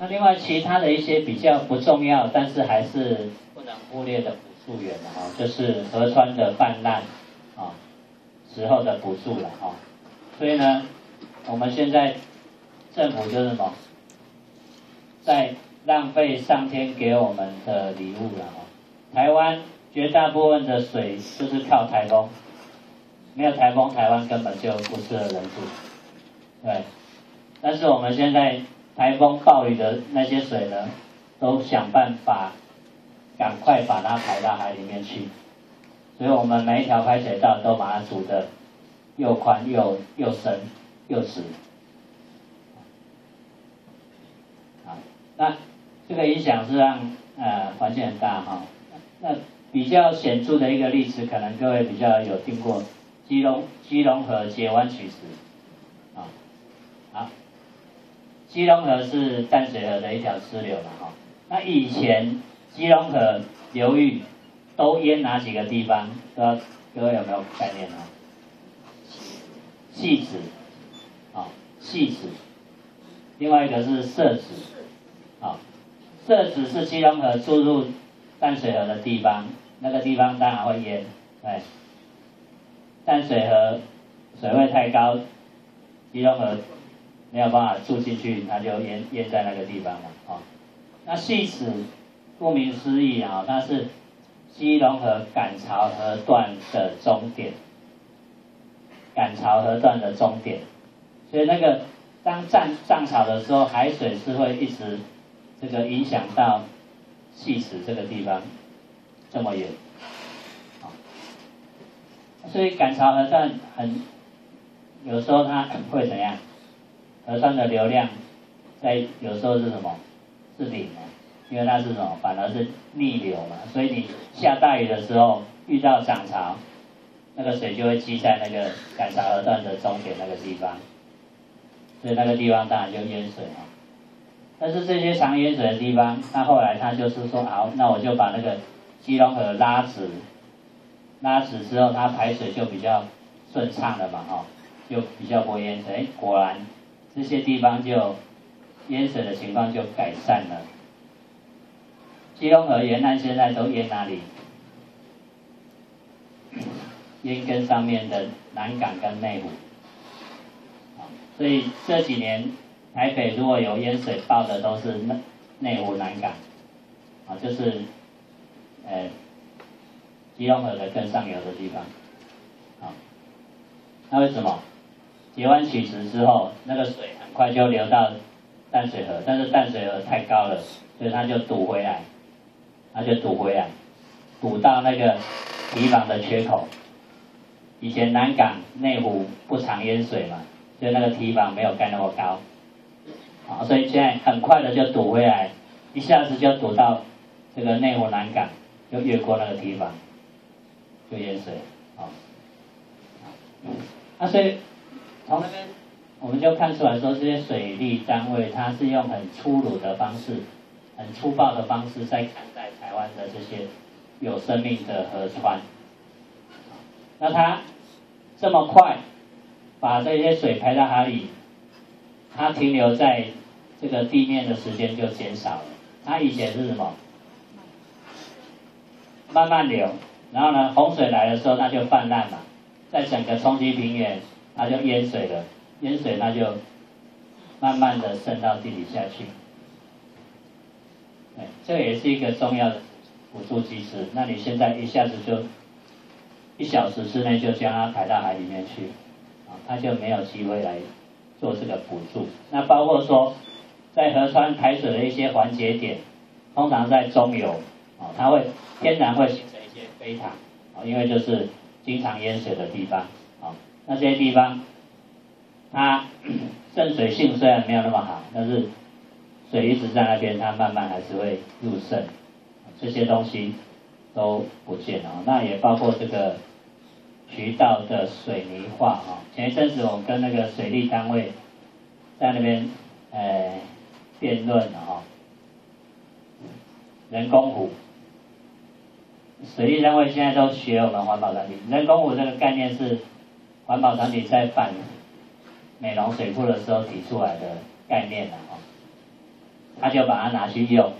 那另外其他的一些比较不重要，但是还是不能忽略的补助源的哈，就是河川的泛滥啊时候的补助了哈。所以呢，我们现在政府就是什么，在浪费上天给我们的礼物了哈。台湾绝大部分的水就是靠台风，没有台风，台湾根本就不适合人住。对，但是我们现在台风暴雨的那些水呢，都想办法赶快把它排到海里面去，所以我们每一条排水道都把它筑的又宽又又深又直。啊，那这个影响是让呃环境很大哈。那比较显著的一个例子，可能各位比较有听过基隆基隆河截弯取直。基隆河是淡水河的一条支流嘛哈。那以前基隆河流域都淹哪几个地方？各各位有没有概念呢？戏子，啊，戏子。另外一个是社子，啊，社子是基隆河注入淡水河的地方，那个地方当然会淹，对。淡水河水位太高，基隆河。没有办法住进去，它就淹淹在那个地方了啊。那戏子，顾名思义啊，它是基隆河赶潮河段的终点，赶潮河段的终点。所以那个当涨涨潮的时候，海水是会一直这个影响到戏子这个地方这么远。所以赶潮河段很有时候它会怎样？河川的流量在有时候是什么？是零啊，因为它是什么？反而是逆流嘛。所以你下大雨的时候遇到涨潮，那个水就会积在那个赶潮河段的终点那个地方，所以那个地方当然就淹水啊。但是这些常淹水的地方，那后来他就是说，好，那我就把那个基隆河拉直，拉直之后它排水就比较顺畅了嘛，哈，就比较不会淹水。哎，果然。这些地方就淹水的情况就改善了。基隆河沿岸现在都淹哪里？淹跟上面的南港跟内湖。所以这几年台北如果有淹水报的都是内内湖南港，啊，就是呃基隆河的更上游的地方，啊，那为什么？截弯曲池之后，那个水很快就流到淡水河，但是淡水河太高了，所以它就堵回来，它就堵回来，堵到那个堤防的缺口。以前南港内湖不常淹水嘛，所以那个堤防没有盖那么高，啊，所以现在很快的就堵回来，一下子就堵到这个内湖南港，就越过那个堤防，就淹水，啊，啊，所以。从那边我们就看出来说，这些水利单位它是用很粗鲁的方式、很粗暴的方式在看待台湾的这些有生命的河川。那它这么快把这些水排到海里，它停留在这个地面的时间就减少了。它以前是什么？慢慢流，然后呢，洪水来的时候它就泛滥嘛，在整个冲积平原。它就淹水了，淹水它就慢慢的渗到地底下去。哎，这也是一个重要的辅助机制。那你现在一下子就一小时之内就将它排到海里面去，啊，它就没有机会来做这个辅助。那包括说，在河川排水的一些环节点，通常在中游，啊，它会天然会形成一些飞塔，啊，因为就是经常淹水的地方。那些地方，它 渗水性虽然没有那么好，但是水一直在那边，它慢慢还是会入渗，这些东西都不见了。那也包括这个渠道的水泥化啊。前一阵子我跟那个水利单位在那边呃辩论了哈，人工湖，水利单位现在都学我们环保产品，人工湖这个概念是。环保团体在反美容水库的时候提出来的概念了哈，他就把它拿去用，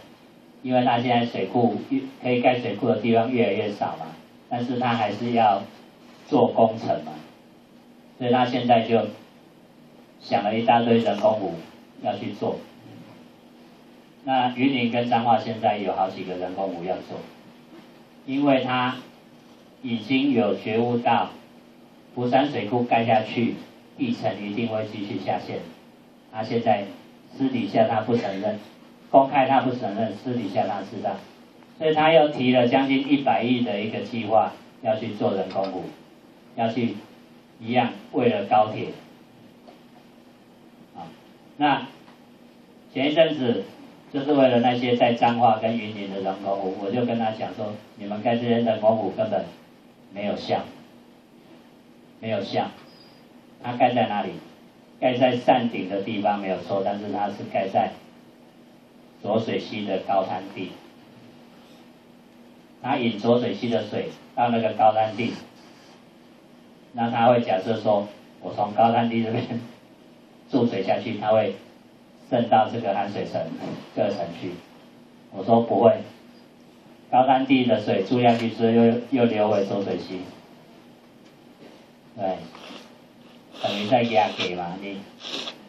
因为他现在水库可以盖水库的地方越来越少嘛，但是他还是要做工程嘛，所以他现在就想了一大堆人工湖要去做。那云林跟彰化现在有好几个人工湖要做，因为他已经有觉悟到，福山水库盖下去，地层一定会继续下陷。他现在私底下他不承认，公开他不承认，私底下他知道，所以他又提了将近一百亿的一个计划要去做人工湖，要去一样为了高铁。啊，那前一阵子。就是为了那些在彰化跟云林的人工湖，我就跟他讲说，你们盖这些人工湖根本没有效，没有像。它盖在哪里？盖在山顶的地方没有错，但是它是盖在浊水溪的高滩地。它引浊水溪的水到那个高滩地，那他会假设说，我从高滩地这边 注水下去，它会。渗到这个含水层这个层去，我说不会，高山地的水注下去之后又又流回浊水溪，对，等于在压给嘛，你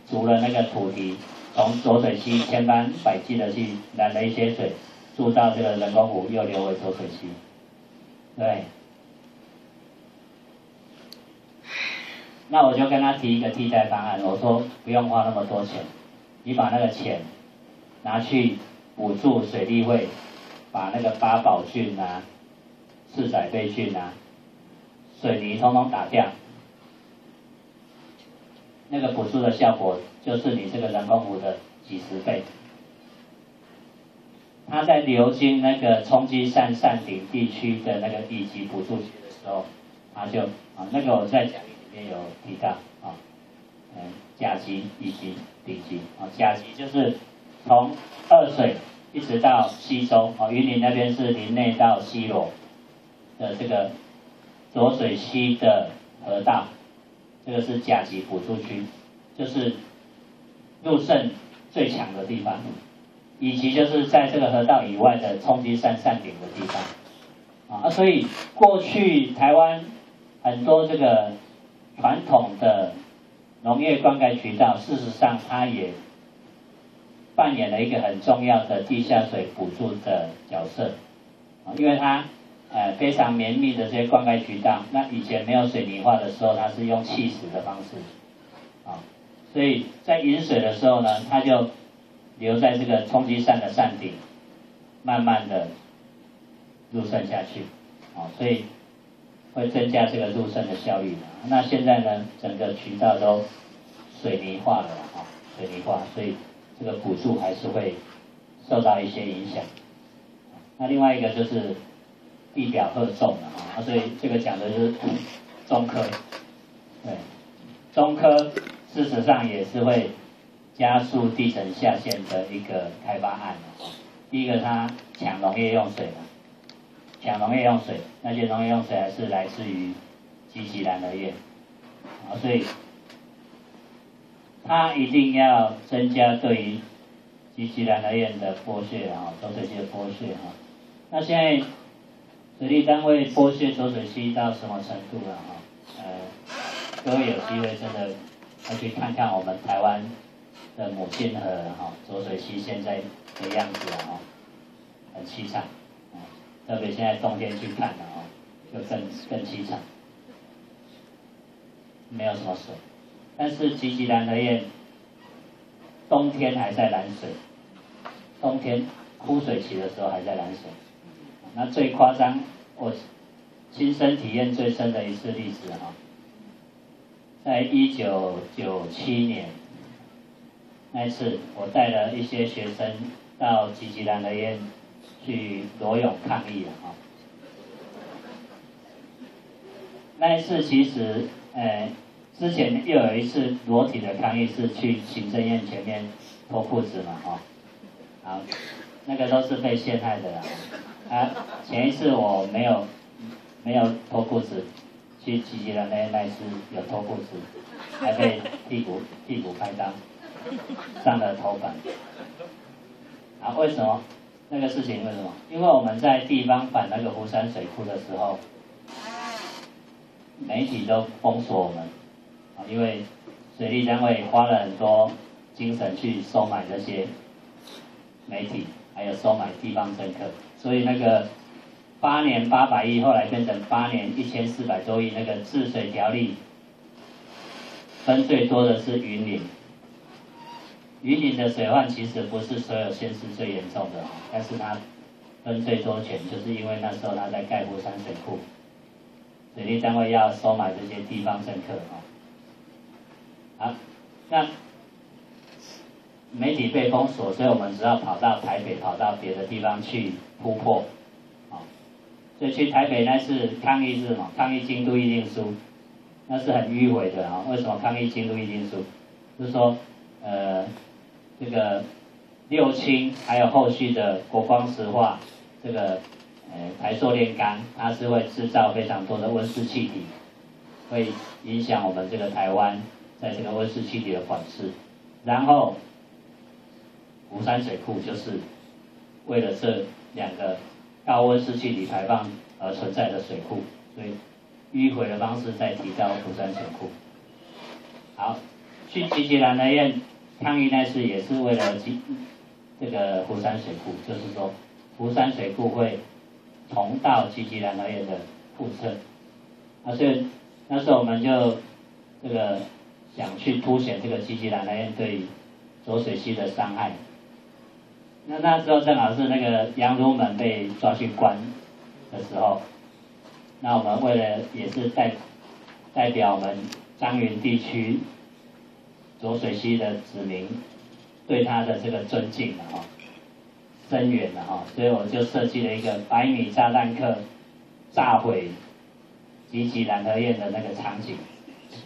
除了那个土地从浊水溪千般百计的去拦了一些水，注到这个人工湖又流回浊水溪，对，那我就跟他提一个替代方案，我说不用花那么多钱。你把那个钱拿去补助水利会，把那个八宝菌啊、四仔贝菌啊、水泥通通打掉，那个补助的效果就是你这个人工湖的几十倍。它在流经那个冲积扇扇顶地区的那个地级补助区的时候，它就啊，那个我在讲义里面有提到啊，嗯，甲级乙级。丙级啊，甲级就是从二水一直到西周啊，云林那边是林内到西螺的这个浊水溪的河道，这个是甲级补助区，就是入渗最强的地方。以及就是在这个河道以外的冲积扇扇顶的地方啊，所以过去台湾很多这个传统的。农业灌溉渠道，事实上它也扮演了一个很重要的地下水补助的角色，因为它呃非常绵密的这些灌溉渠道，那以前没有水泥化的时候，它是用砌石的方式，啊，所以在引水的时候呢，它就留在这个冲积扇的扇顶，慢慢的入渗下去，啊，所以。会增加这个入渗的效率。那现在呢，整个渠道都水泥化了啊，水泥化，所以这个补助还是会受到一些影响。那另外一个就是地表荷重的啊，所以这个讲的是中科，对，中科事实上也是会加速地层下陷的一个开发案啊。第一个，它抢农业用水嘛。抢农业用水，那些农业用水还是来自于吉吉兰的业，啊，所以它一定要增加对于吉吉兰的业的剥削啊，做这些剥削啊。那现在水利单位剥削浊水溪到什么程度了哈？呃，各位有机会真的要去看看我们台湾的母亲河哈，浊水溪现在的样子啊，很凄惨。特别现在冬天去看的哦，就更更凄惨，没有什么水。但是吉吉兰的燕，冬天还在拦水，冬天枯水期的时候还在拦水。那最夸张，我亲身体验最深的一次例子哈，在一九九七年那一次，我带了一些学生到吉吉兰的院。去裸泳抗议了哈。那一次其实，呃，之前又有一次裸体的抗议是去行政院前面脱裤子嘛哈，啊，那个都是被陷害的啦。啊，前一次我没有没有脱裤子，去集结的那那次有脱裤子，还被屁股屁股拍到，上了头版。啊，为什么那个事情？为什么？因为我们在地方反那个湖山水库的时候，媒体都封锁我们，啊，因为水利单位花了很多精神去收买这些媒体，还有收买地方政客，所以那个八年八百亿，后来变成八年一千四百多亿，那个治水条例分最多的是云林。云林的水患其实不是所有县市最严重的，但是它分最多钱，就是因为那时候他在盖湖山水库，水利单位要收买这些地方政客啊。好，那媒体被封锁，所以我们只要跑到台北，跑到别的地方去突破，啊，所以去台北那是抗议日嘛，抗议京都议定书，那是很迂回的啊。为什么抗议京都议定书？就是说，呃。这个六氢还有后续的国光石化，这个呃台塑炼钢，它是会制造非常多的温室气体，会影响我们这个台湾在这个温室气体的管制。然后，湖山水库就是为了这两个高温湿气体排放而存在的水库，所以迂回的方式再提到湖山水库。好，去吉吉兰的院。抗议那次也是为了基这个湖山水库，就是说湖山水库会重蹈基吉兰河院的覆辙，啊，所以那时候我们就这个想去凸显这个基吉兰河院对浊水溪的伤害。那那时候正好是那个杨儒门被抓去关的时候，那我们为了也是代代表我们张云地区。浊水溪的子民对他的这个尊敬的哈，深远的哈，所以我就设计了一个百米炸弹客炸毁吉吉兰和院的那个场景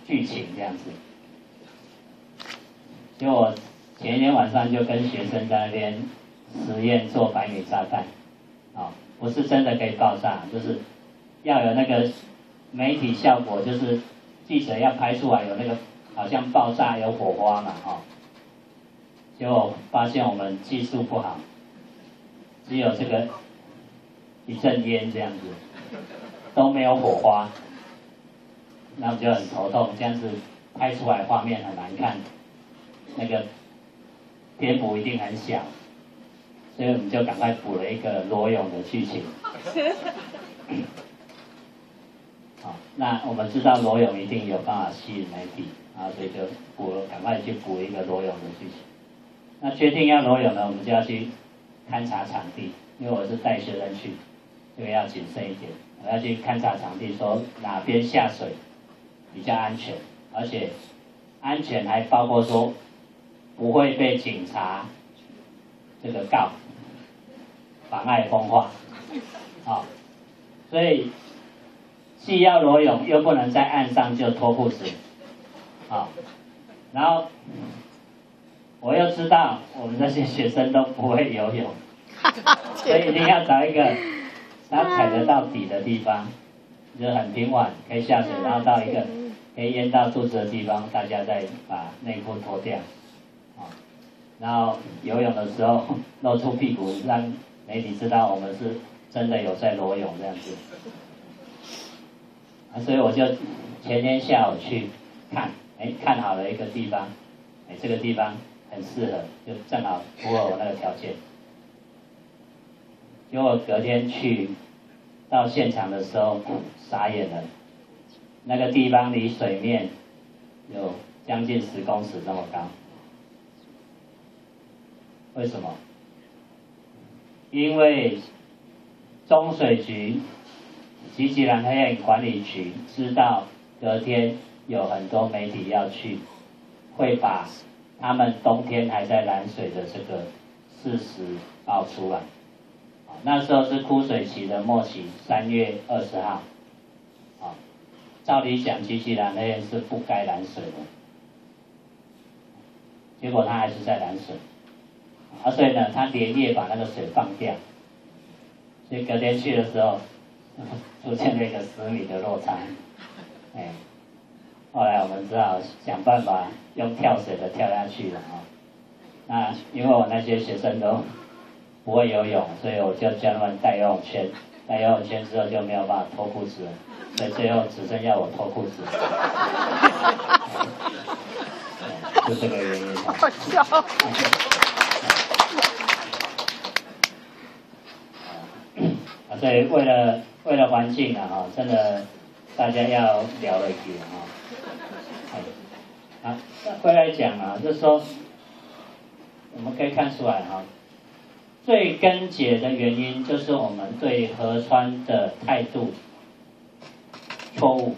剧情这样子。就我前一天晚上就跟学生在那边实验做百米炸弹，啊，不是真的可以爆炸，就是要有那个媒体效果，就是记者要拍出来有那个。好像爆炸有火花嘛，哈，结果发现我们技术不好，只有这个一阵烟这样子，都没有火花，那我就很头痛，这样子拍出来画面很难看，那个篇幅一定很小，所以我们就赶快补了一个裸泳的剧情。好，那我们知道裸泳一定有办法吸引媒体。啊，所以就补，赶快去补一个裸泳的剧情。那决定要裸泳呢，我们就要去勘察场地，因为我是带学生去，这个要谨慎一点。我要去勘察场地，说哪边下水比较安全，而且安全还包括说不会被警察这个告，妨碍风化。好，所以既要裸泳，又不能在岸上就脱裤子。好，然后我又知道我们这些学生都不会游泳，所以一定要找一个他踩得到底的地方，就很平缓，可以下水，然后到一个可以淹到肚子的地方，大家再把内裤脱掉，啊，然后游泳的时候露出屁股，让媒体知道我们是真的有在裸泳这样子，啊，所以我就前天下午去看。哎，看好了一个地方，哎，这个地方很适合，就正好符合我那个条件。结果隔天去到现场的时候，傻眼了，那个地方离水面有将近十公尺这么高。为什么？因为中水局、吉吉兰黑暗管理局知道隔天。有很多媒体要去，会把他们冬天还在拦水的这个事实爆出来。那时候是枯水期的末期，三月二十号。啊，照理讲，吉吉兰那边是不该拦水的，结果他还是在拦水。啊，所以呢，他连夜把那个水放掉，所以隔天去的时候，出现了一个十米的落差，哎。后来我们只好想办法用跳水的跳下去了啊。那因为我那些学生都不会游泳，所以我就教他们带游泳圈，带游泳圈之后就没有办法脱裤子了，所以最后只剩下我脱裤子，就这个原因。好笑。啊，所以为了为了环境啊，真的大家要聊了一点啊，啊，回来讲啊，就是说我们可以看出来哈，最根结的原因就是我们对河川的态度错误。